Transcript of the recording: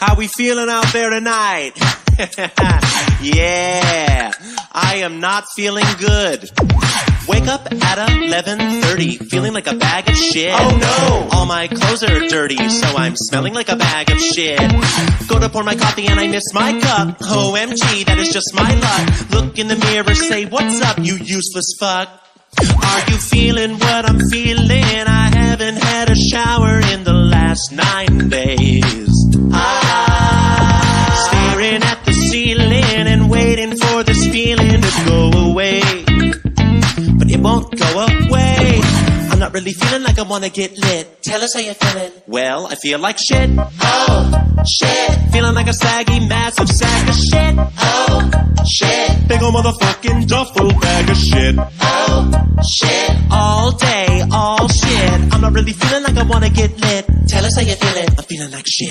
How we feeling out there tonight? yeah, I am not feeling good. Wake up at 11:30, feeling like a bag of shit. Oh no! All my clothes are dirty, so I'm smelling like a bag of shit. Go to pour my coffee and I miss my cup. OMG, that is just my luck. Look in the mirror, say what's up, you useless fuck. Are you feeling what I'm feeling? I haven't had a shower in the last nine days. Go away. But it won't go away. I'm not really feeling like I wanna get lit. Tell us how you're feeling. Well, I feel like shit. Oh, shit. Feeling like a saggy, massive sack of shit. Oh, shit. Big ol' motherfucking duffel bag of shit. Oh, shit. All day, all shit. I'm not really feeling like I wanna get lit. Tell us how you're feeling. I'm feeling like shit.